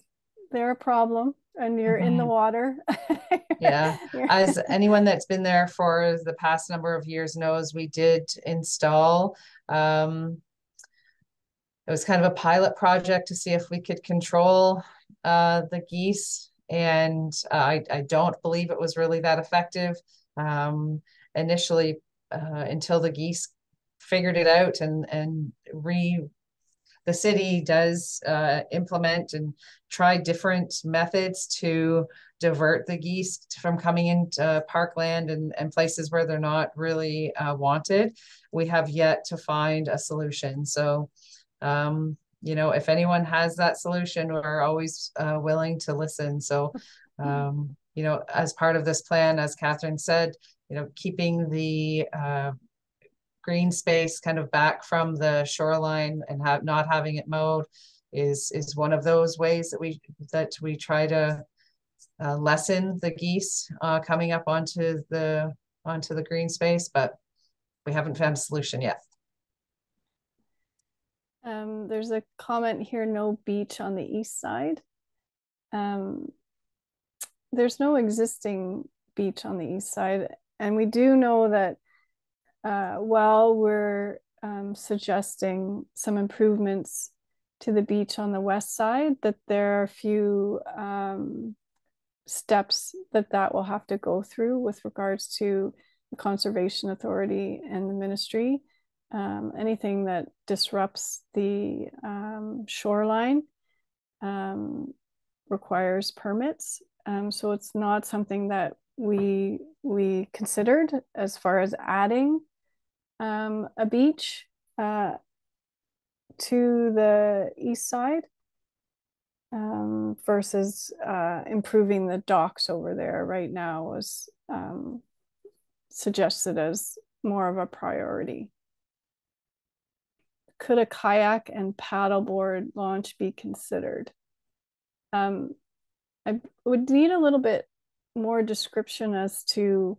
they're a problem and you're mm-hmm. in the mm-hmm. water. yeah. As anyone that's been there for the past number of years knows, we did install um, it was kind of a pilot project to see if we could control uh, the geese. And uh, I, I don't believe it was really that effective um, initially uh, until the geese figured it out and and re the city does uh, implement and try different methods to divert the geese from coming into parkland and, and places where they're not really uh, wanted. We have yet to find a solution. So, um, you know, if anyone has that solution, we're always uh, willing to listen. So, um, you know, as part of this plan, as Catherine said, you know, keeping the uh, green space kind of back from the shoreline and have not having it mowed is is one of those ways that we that we try to uh, lessen the geese uh, coming up onto the onto the green space, but we haven't found a solution yet. Um, there's a comment here, no beach on the east side. Um, there's no existing beach on the east side. And we do know that uh, while we're um, suggesting some improvements to the beach on the west side, that there are a few um, steps that that will have to go through with regards to the Conservation Authority and the ministry. Um, anything that disrupts the um, shoreline um, requires permits. Um, so it's not something that we we considered as far as adding um, a beach uh, to the east side um, versus uh, improving the docks over there right now was um, suggested as more of a priority. Could a kayak and paddleboard launch be considered? Um, I would need a little bit more description as to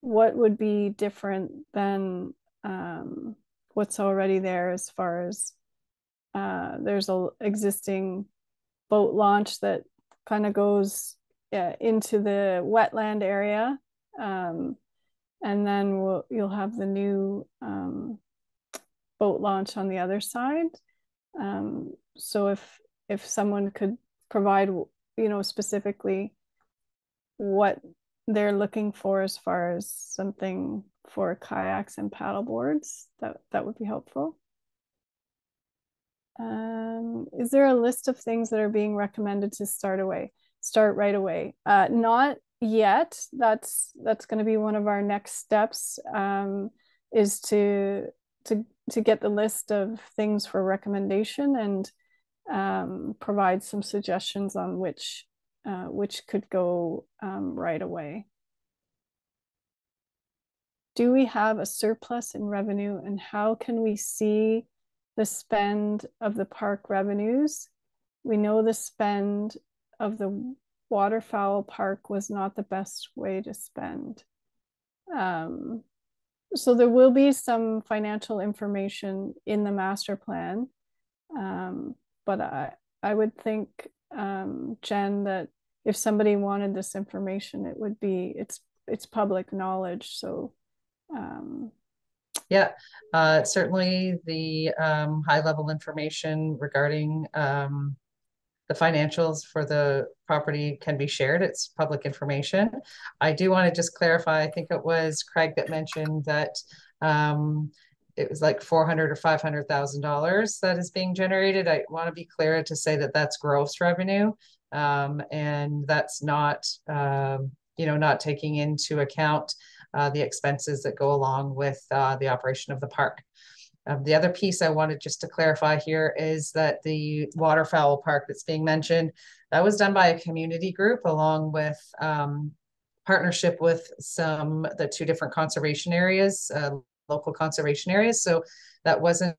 what would be different than um, what's already there as far as uh, there's a existing boat launch that kind of goes into the wetland area um, and then we'll, you'll have the new um, boat launch on the other side. Um, so if if someone could provide you know specifically what they're looking for as far as something for kayaks and paddle boards that that would be helpful. Um, is there a list of things that are being recommended to start away start right away? Uh, not yet. That's that's going to be one of our next steps um, is to to to get the list of things for recommendation and um, provide some suggestions on which uh, which could go um, right away. Do we have a surplus in revenue and how can we see the spend of the park revenues? We know the spend of the waterfowl park was not the best way to spend. Um, so there will be some financial information in the master plan. Um, but I, I would think, um, Jen, that if somebody wanted this information, it would be, it's, it's public knowledge. So, um, yeah, uh, certainly the um, high level information regarding um, the financials for the property can be shared. It's public information. I do want to just clarify, I think it was Craig that mentioned that um, it was like 400 or 500,000 dollars that is being generated. I want to be clear to say that that's gross revenue. Um, and that's not, um, you know, not taking into account uh, the expenses that go along with uh, the operation of the park. Um, the other piece I wanted just to clarify here is that the waterfowl park that's being mentioned, that was done by a community group along with um, partnership with some, the two different conservation areas, uh, local conservation areas. So that wasn't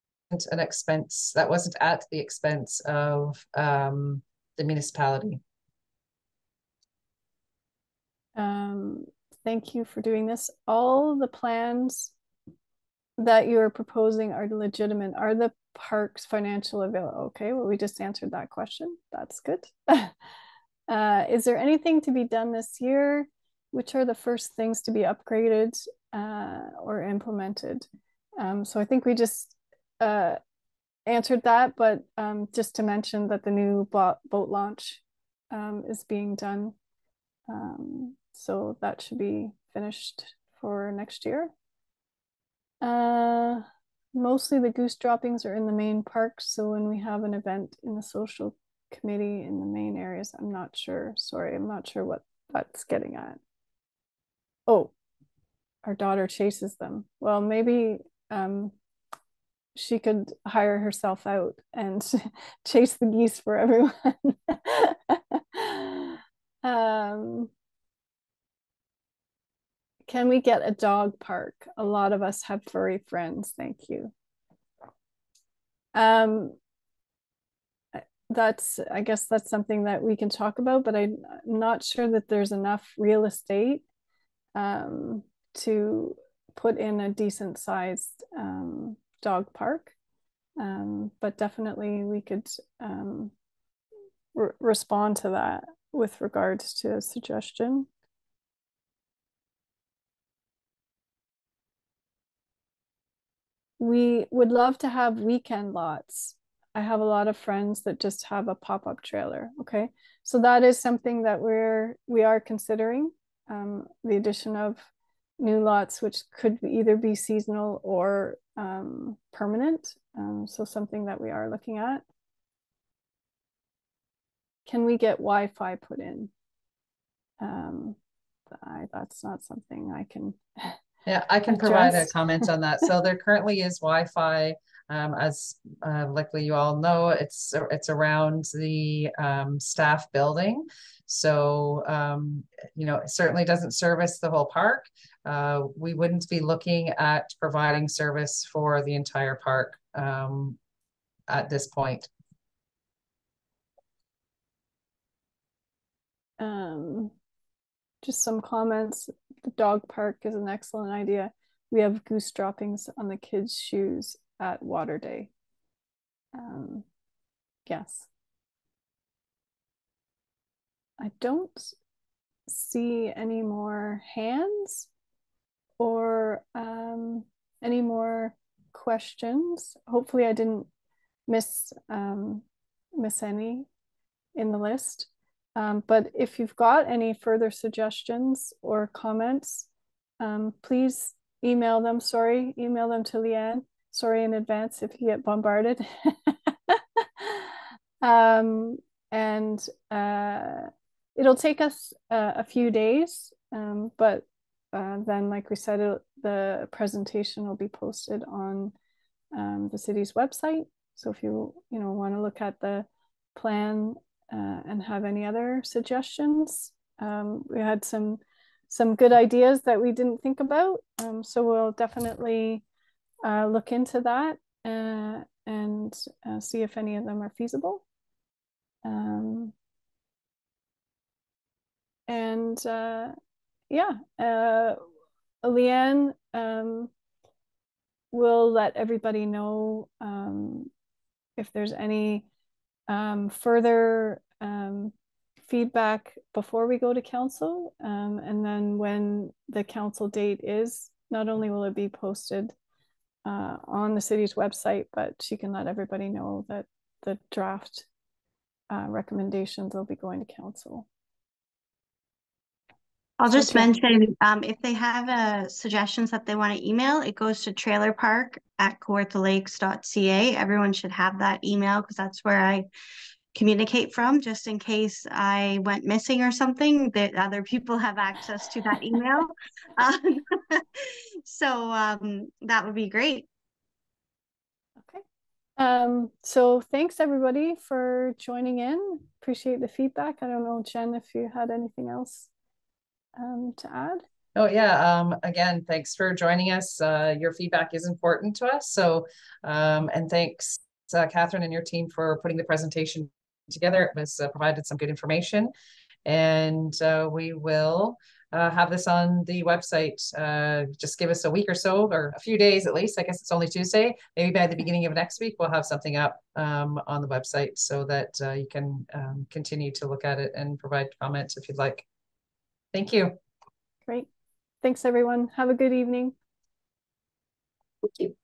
an expense, that wasn't at the expense of um, the municipality. Um, thank you for doing this. All the plans that you're proposing are legitimate. Are the parks financial available? Okay, well, we just answered that question. That's good. uh, is there anything to be done this year? Which are the first things to be upgraded uh, or implemented? Um, so I think we just uh, answered that, but um, just to mention that the new boat, launch um, is being done. Um, so that should be finished for next year. Uh, mostly the goose droppings are in the main park. So when we have an event in the social committee in the main areas, I'm not sure. Sorry, I'm not sure what that's getting at. Oh, our daughter chases them. Well, maybe um, she could hire herself out and chase the geese for everyone. um, can we get a dog park? A lot of us have furry friends. Thank you. Um, that's, I guess that's something that we can talk about, but I'm not sure that there's enough real estate um, to put in a decent sized um, dog park. Um, but definitely we could um, re respond to that with regards to a suggestion. We would love to have weekend lots. I have a lot of friends that just have a pop-up trailer. Okay, so that is something that we're we are considering um, the addition of new lots, which could either be seasonal or um, permanent. Um, so something that we are looking at. Can we get Wi-Fi put in? Um, I, that's not something I can. Yeah, I can provide a comment on that. So there currently is Wi-Fi. Um, as uh, likely you all know, it's it's around the um, staff building. So um, you know, it certainly doesn't service the whole park. Uh, we wouldn't be looking at providing service for the entire park um, at this point. Um, just some comments. The dog park is an excellent idea. We have goose droppings on the kids' shoes at Water Day. Um, yes. I don't see any more hands or um, any more questions. Hopefully I didn't miss um, miss any in the list. Um, but if you've got any further suggestions or comments, um, please email them. Sorry, email them to Leanne. Sorry in advance if you get bombarded. um, and uh, it'll take us uh, a few days, um, but uh, then, like we said, it, the presentation will be posted on um, the city's website. So if you you know want to look at the plan uh, and have any other suggestions. Um, we had some some good ideas that we didn't think about. Um, so we'll definitely uh, look into that uh, and uh, see if any of them are feasible. And uh, yeah, uh, Leanne um, will let everybody know um, if there's any um, further um, feedback before we go to council. Um, and then when the council date is, not only will it be posted uh, on the city's website, but she can let everybody know that the draft uh, recommendations will be going to council. I'll just okay. mention um, if they have uh, suggestions that they want to email, it goes to trailer park at kawarthalakes.ca. Everyone should have that email because that's where I communicate from, just in case I went missing or something, that other people have access to that email. Um, so um, that would be great. Okay. Um, so thanks everybody for joining in. Appreciate the feedback. I don't know, Jen, if you had anything else um, to add? Oh yeah. Um, again, thanks for joining us. Uh, your feedback is important to us. So, um, and thanks, uh, Catherine and your team for putting the presentation together. It was uh, provided some good information, and uh, we will uh, have this on the website. Uh, just give us a week or so, or a few days at least. I guess it's only Tuesday. Maybe by the beginning of next week, we'll have something up um, on the website so that uh, you can um, continue to look at it and provide comments if you'd like. Thank you. Great. Thanks, everyone. Have a good evening. Thank you.